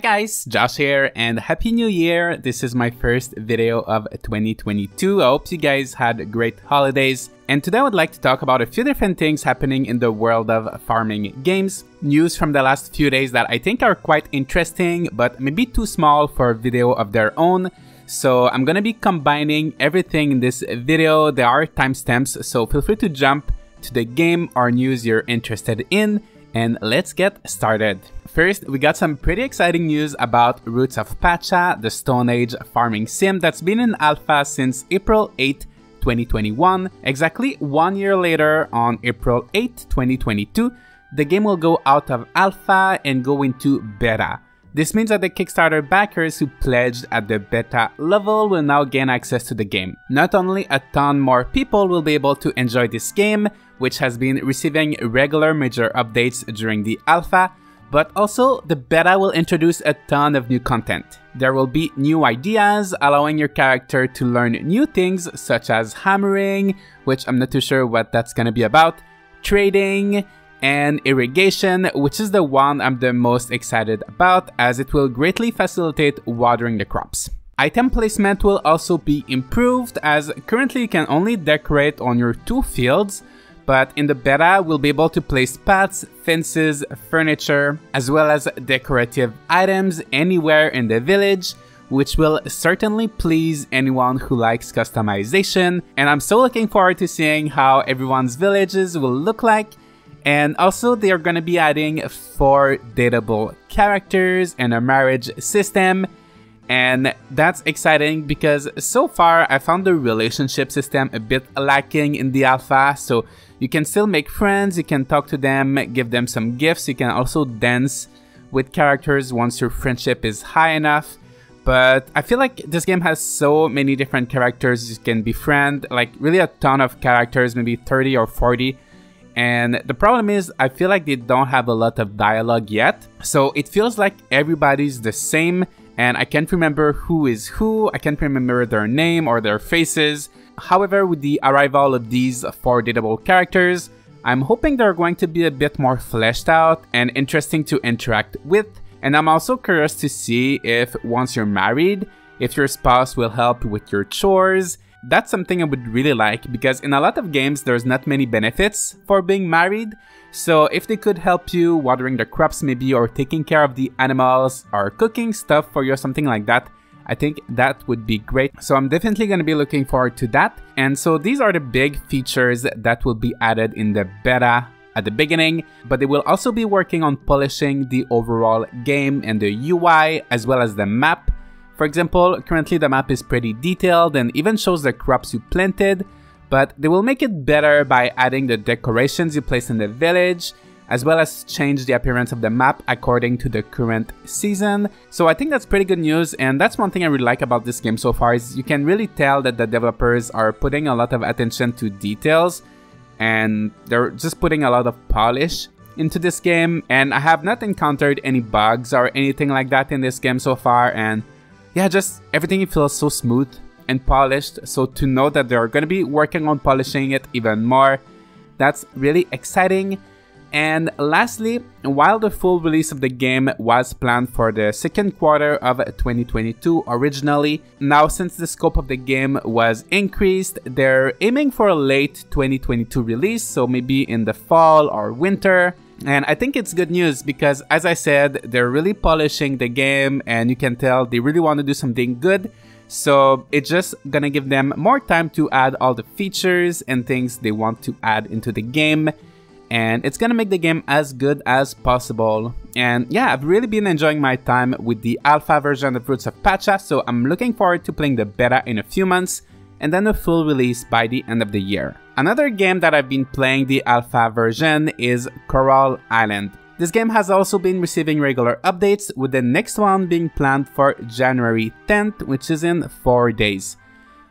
Hi guys, Josh here and Happy New Year! This is my first video of 2022. I hope you guys had great holidays. And today I would like to talk about a few different things happening in the world of farming games. News from the last few days that I think are quite interesting, but maybe too small for a video of their own. So I'm gonna be combining everything in this video. There are timestamps, so feel free to jump to the game or news you're interested in and let's get started. First, we got some pretty exciting news about Roots of Pacha, the Stone Age farming sim that's been in alpha since April 8, 2021. Exactly one year later, on April 8, 2022, the game will go out of alpha and go into beta. This means that the Kickstarter backers who pledged at the beta level will now gain access to the game. Not only a ton more people will be able to enjoy this game, which has been receiving regular major updates during the alpha, but also the beta will introduce a ton of new content. There will be new ideas, allowing your character to learn new things such as hammering, which I'm not too sure what that's gonna be about, trading, and irrigation, which is the one I'm the most excited about as it will greatly facilitate watering the crops. Item placement will also be improved as currently you can only decorate on your two fields, but in the beta we'll be able to place paths, fences, furniture, as well as decorative items anywhere in the village, which will certainly please anyone who likes customization, and I'm so looking forward to seeing how everyone's villages will look like, and also they are going to be adding 4 dateable characters and a marriage system, and that's exciting because so far I found the relationship system a bit lacking in the alpha, so you can still make friends, you can talk to them, give them some gifts, you can also dance with characters once your friendship is high enough. But I feel like this game has so many different characters you can befriend, like really a ton of characters, maybe 30 or 40. And the problem is, I feel like they don't have a lot of dialogue yet. So it feels like everybody's the same and I can't remember who is who, I can't remember their name or their faces. However, with the arrival of these four dateable characters, I'm hoping they're going to be a bit more fleshed out and interesting to interact with, and I'm also curious to see if once you're married, if your spouse will help with your chores. That's something I would really like because in a lot of games there's not many benefits for being married, so if they could help you watering the crops maybe or taking care of the animals or cooking stuff for you or something like that, I think that would be great. So I'm definitely going to be looking forward to that. And so these are the big features that will be added in the beta at the beginning, but they will also be working on polishing the overall game and the UI as well as the map. For example, currently the map is pretty detailed and even shows the crops you planted, but they will make it better by adding the decorations you place in the village, as well as change the appearance of the map according to the current season. So I think that's pretty good news and that's one thing I really like about this game so far is you can really tell that the developers are putting a lot of attention to details and they're just putting a lot of polish into this game and I have not encountered any bugs or anything like that in this game so far and yeah just everything feels so smooth and polished so to know that they're going to be working on polishing it even more that's really exciting and lastly, while the full release of the game was planned for the second quarter of 2022 originally, now since the scope of the game was increased, they're aiming for a late 2022 release, so maybe in the fall or winter. And I think it's good news because, as I said, they're really polishing the game and you can tell they really want to do something good. So it's just gonna give them more time to add all the features and things they want to add into the game and it's gonna make the game as good as possible. And yeah, I've really been enjoying my time with the alpha version of Roots of Pacha, so I'm looking forward to playing the beta in a few months and then the full release by the end of the year. Another game that I've been playing the alpha version is Coral Island. This game has also been receiving regular updates, with the next one being planned for January 10th, which is in 4 days.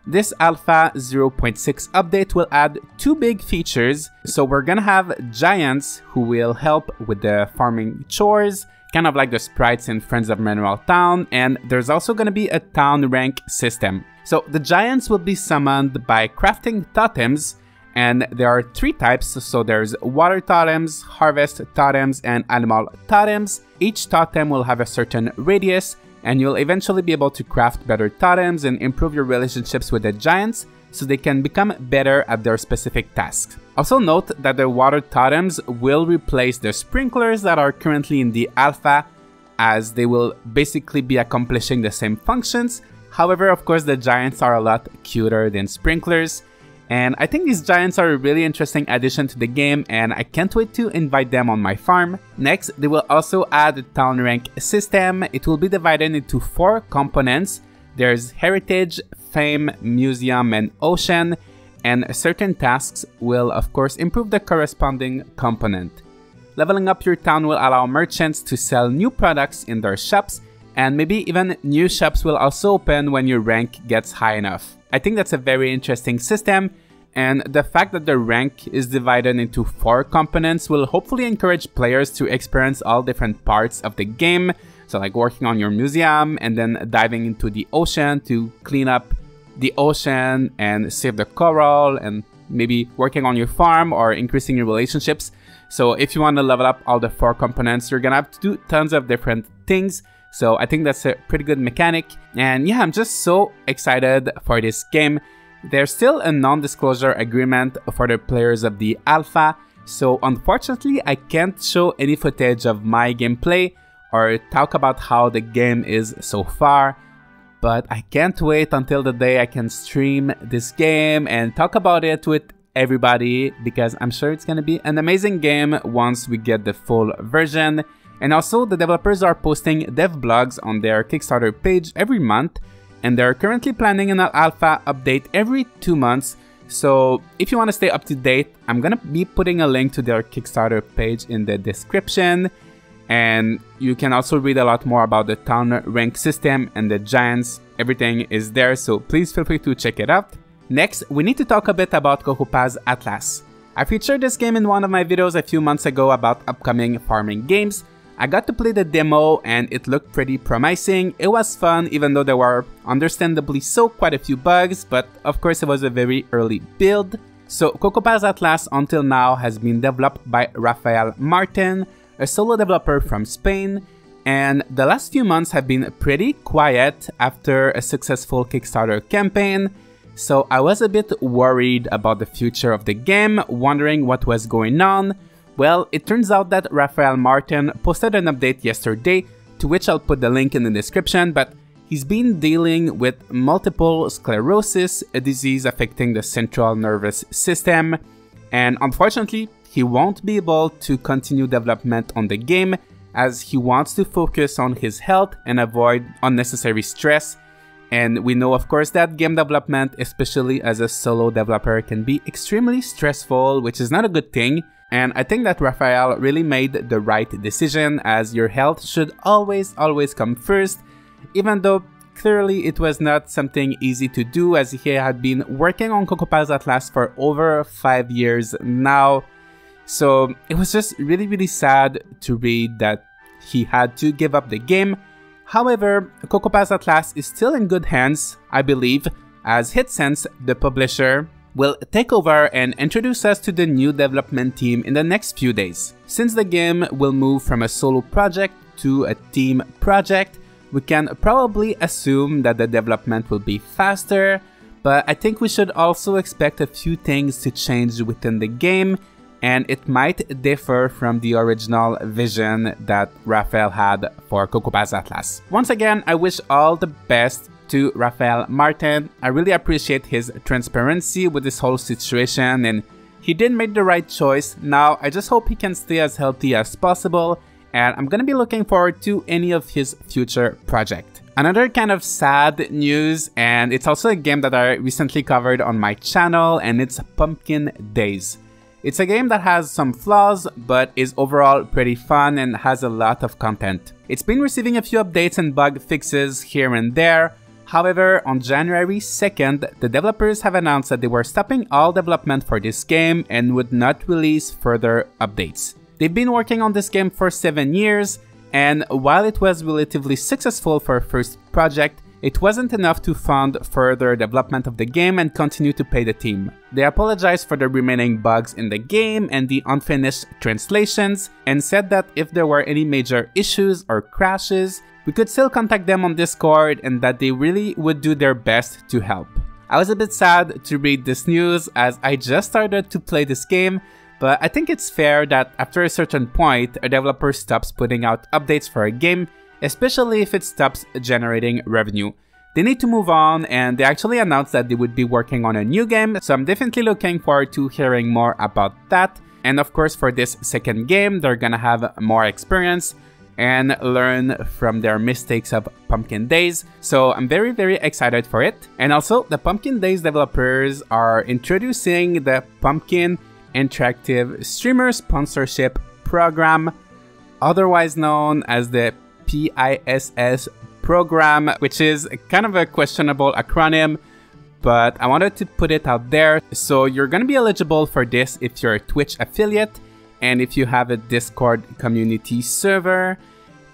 This Alpha 0.6 update will add two big features. So we're gonna have giants who will help with the farming chores, kind of like the sprites in Friends of Mineral Town, and there's also gonna be a town rank system. So the giants will be summoned by crafting totems, And there are three types, so there's water totems, harvest totems, and animal totems. Each totem will have a certain radius, and you'll eventually be able to craft better totems and improve your relationships with the giants so they can become better at their specific tasks. Also note that the water totems will replace the sprinklers that are currently in the alpha as they will basically be accomplishing the same functions. However, of course, the giants are a lot cuter than sprinklers. And I think these giants are a really interesting addition to the game and I can't wait to invite them on my farm. Next, they will also add a town rank system. It will be divided into four components. There's heritage, fame, museum, and ocean. And certain tasks will of course improve the corresponding component. Leveling up your town will allow merchants to sell new products in their shops and maybe even new shops will also open when your rank gets high enough. I think that's a very interesting system and the fact that the rank is divided into four components will hopefully encourage players to experience all different parts of the game. So like working on your museum and then diving into the ocean to clean up the ocean and save the coral and maybe working on your farm or increasing your relationships. So if you want to level up all the four components, you're gonna have to do tons of different things. So I think that's a pretty good mechanic. And yeah, I'm just so excited for this game. There's still a non-disclosure agreement for the players of the alpha, so unfortunately I can't show any footage of my gameplay or talk about how the game is so far, but I can't wait until the day I can stream this game and talk about it with everybody because I'm sure it's gonna be an amazing game once we get the full version. And also, the developers are posting dev blogs on their Kickstarter page every month, and they're currently planning an alpha update every two months. So if you want to stay up to date, I'm gonna be putting a link to their Kickstarter page in the description. And you can also read a lot more about the town rank system and the giants. Everything is there, so please feel free to check it out. Next, we need to talk a bit about Kokopa's Atlas. I featured this game in one of my videos a few months ago about upcoming farming games, I got to play the demo and it looked pretty promising. It was fun even though there were understandably so quite a few bugs, but of course it was a very early build. So Kokopa's Atlas until now has been developed by Rafael Martin, a solo developer from Spain, and the last few months have been pretty quiet after a successful Kickstarter campaign, so I was a bit worried about the future of the game, wondering what was going on, well, it turns out that Rafael Martin posted an update yesterday, to which I'll put the link in the description, but he's been dealing with multiple sclerosis, a disease affecting the central nervous system, and unfortunately, he won't be able to continue development on the game as he wants to focus on his health and avoid unnecessary stress. And we know of course that game development, especially as a solo developer, can be extremely stressful, which is not a good thing. And I think that Rafael really made the right decision as your health should always, always come first, even though clearly it was not something easy to do as he had been working on Kokopa's Atlas for over 5 years now. So it was just really, really sad to read that he had to give up the game. However, Kokopa's Atlas is still in good hands, I believe, as Hitsense, the publisher, will take over and introduce us to the new development team in the next few days. Since the game will move from a solo project to a team project, we can probably assume that the development will be faster, but I think we should also expect a few things to change within the game and it might differ from the original vision that Rafael had for Kokopa's Atlas. Once again, I wish all the best to Rafael Martin. I really appreciate his transparency with this whole situation and he did make the right choice. Now, I just hope he can stay as healthy as possible and I'm gonna be looking forward to any of his future project. Another kind of sad news, and it's also a game that I recently covered on my channel, and it's Pumpkin Days. It's a game that has some flaws, but is overall pretty fun and has a lot of content. It's been receiving a few updates and bug fixes here and there, However, on January 2nd, the developers have announced that they were stopping all development for this game and would not release further updates. They've been working on this game for 7 years, and while it was relatively successful for a first project, it wasn't enough to fund further development of the game and continue to pay the team. They apologized for the remaining bugs in the game and the unfinished translations, and said that if there were any major issues or crashes, we could still contact them on Discord and that they really would do their best to help. I was a bit sad to read this news as I just started to play this game, but I think it's fair that after a certain point, a developer stops putting out updates for a game especially if it stops generating revenue. They need to move on and they actually announced that they would be working on a new game, so I'm definitely looking forward to hearing more about that. And of course for this second game, they're gonna have more experience and learn from their mistakes of Pumpkin Days. So I'm very, very excited for it. And also, the Pumpkin Days developers are introducing the Pumpkin Interactive Streamer Sponsorship Program, otherwise known as the PISS program, which is kind of a questionable acronym, but I wanted to put it out there. So you're going to be eligible for this if you're a Twitch affiliate and if you have a Discord community server.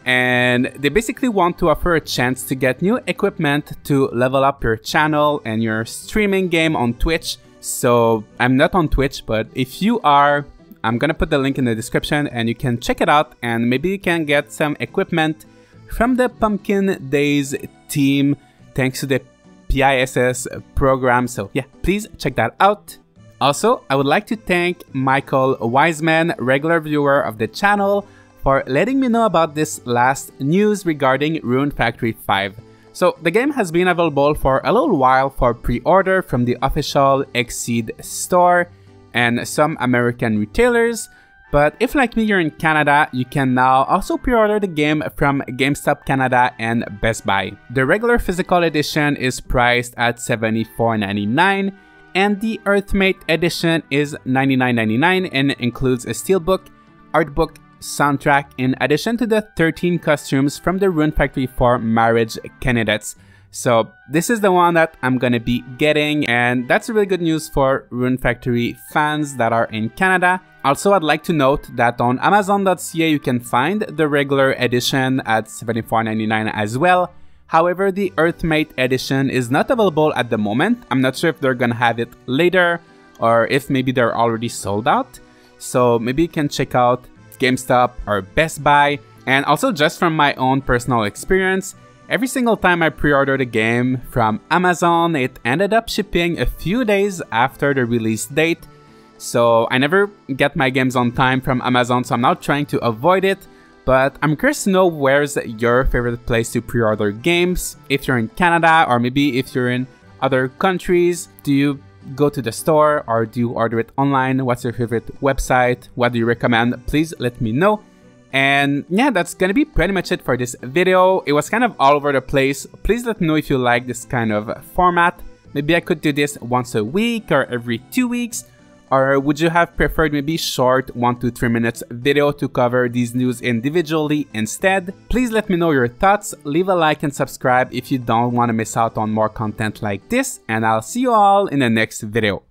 And they basically want to offer a chance to get new equipment to level up your channel and your streaming game on Twitch. So I'm not on Twitch, but if you are, I'm gonna put the link in the description and you can check it out and maybe you can get some equipment from the Pumpkin Days team thanks to the PISS program. So yeah, please check that out. Also, I would like to thank Michael Wiseman, regular viewer of the channel, for letting me know about this last news regarding Rune Factory 5. So the game has been available for a little while for pre-order from the official Xseed store and some American retailers, but if like me you're in Canada, you can now also pre-order the game from GameStop Canada and Best Buy. The regular physical edition is priced at $74.99 and the Earthmate edition is $99.99 and includes a steelbook, artbook, soundtrack in addition to the 13 costumes from the Rune Factory 4 marriage candidates. So this is the one that I'm gonna be getting and that's really good news for Rune Factory fans that are in Canada. Also, I'd like to note that on Amazon.ca you can find the regular edition at $74.99 as well. However, the Earthmate edition is not available at the moment. I'm not sure if they're gonna have it later or if maybe they're already sold out. So maybe you can check out GameStop or Best Buy. And also just from my own personal experience, every single time I pre-ordered a game from Amazon, it ended up shipping a few days after the release date so I never get my games on time from Amazon, so I'm not trying to avoid it. But I'm curious to know where's your favorite place to pre-order games. If you're in Canada or maybe if you're in other countries, do you go to the store or do you order it online? What's your favorite website? What do you recommend? Please let me know. And yeah, that's gonna be pretty much it for this video. It was kind of all over the place. Please let me know if you like this kind of format. Maybe I could do this once a week or every two weeks. Or would you have preferred maybe short 1 to 3 minutes video to cover these news individually instead? Please let me know your thoughts, leave a like and subscribe if you don't want to miss out on more content like this and I'll see you all in the next video.